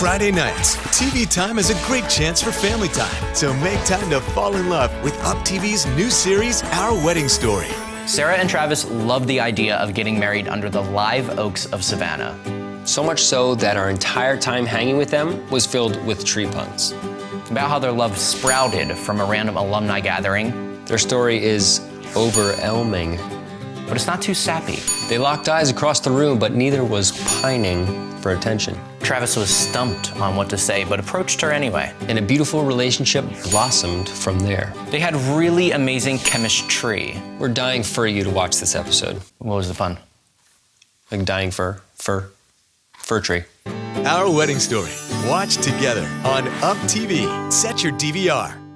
Friday nights, TV time is a great chance for family time. So make time to fall in love with Up TV's new series, Our Wedding Story. Sarah and Travis loved the idea of getting married under the live oaks of Savannah. So much so that our entire time hanging with them was filled with tree puns. About how their love sprouted from a random alumni gathering, Their story is overwhelming. But it's not too sappy. They locked eyes across the room, but neither was pining for attention. Travis was stumped on what to say, but approached her anyway. And a beautiful relationship blossomed from there. They had really amazing chemistry. We're dying for you to watch this episode. What was the fun? Like dying for fur, fir tree. Our Wedding Story. Watch together on Up TV. Set your DVR.